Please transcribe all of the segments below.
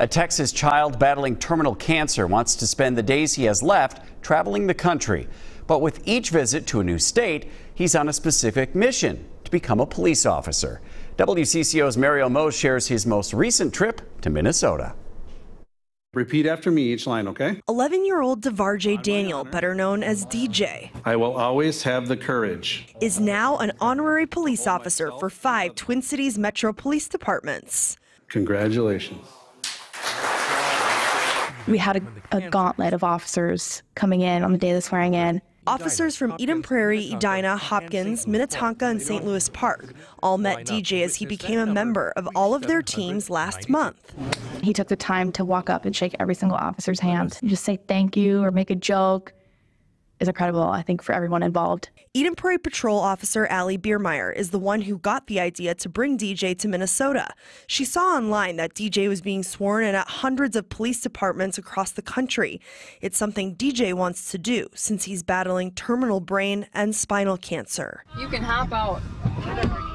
A Texas child battling terminal cancer wants to spend the days he has left traveling the country. But with each visit to a new state, he's on a specific mission to become a police officer. WCCO's Marielle Mohs shares his most recent trip to Minnesota. Repeat after me each line, okay? 11 year old Devarjaye Daniel, better known as DJ, I will always have the courage. is now an honorary police officer for five Twin Cities Metro Police Departments. Congratulations. We had a, a gauntlet of officers coming in on the day of the swearing in. Officers from Eden Prairie, Edina, Hopkins, Minnetonka, and St. Louis Park all met DJ as he became a member of all of their teams last month. He took the time to walk up and shake every single officer's hand, just say thank you or make a joke. Is incredible, I think, for everyone involved. Eden Prairie Patrol Officer Allie Biermeyer is the one who got the idea to bring DJ to Minnesota. She saw online that DJ was being sworn in at hundreds of police departments across the country. It's something DJ wants to do since he's battling terminal brain and spinal cancer. You can hop out.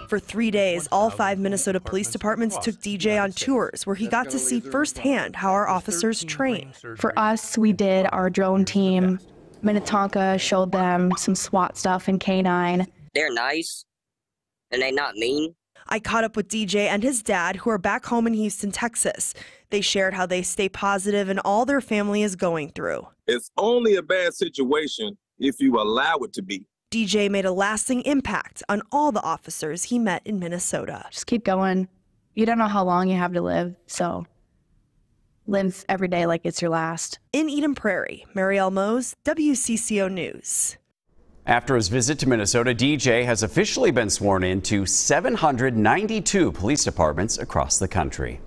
For three days, all five Minnesota police departments took DJ on tours where he got to see firsthand how our officers train. For us, we did our drone team. Minnetonka showed them some SWAT stuff and K9. They're nice and they not mean. I caught up with DJ and his dad, who are back home in Houston, Texas. They shared how they stay positive in all their family is going through. It's only a bad situation if you allow it to be. DJ made a lasting impact on all the officers he met in Minnesota. Just keep going. You don't know how long you have to live, so live every day like it's your last. In Eden Prairie, Marielle Mohs, WCCO News. After his visit to Minnesota, DJ has officially been sworn in to 792 police departments across the country.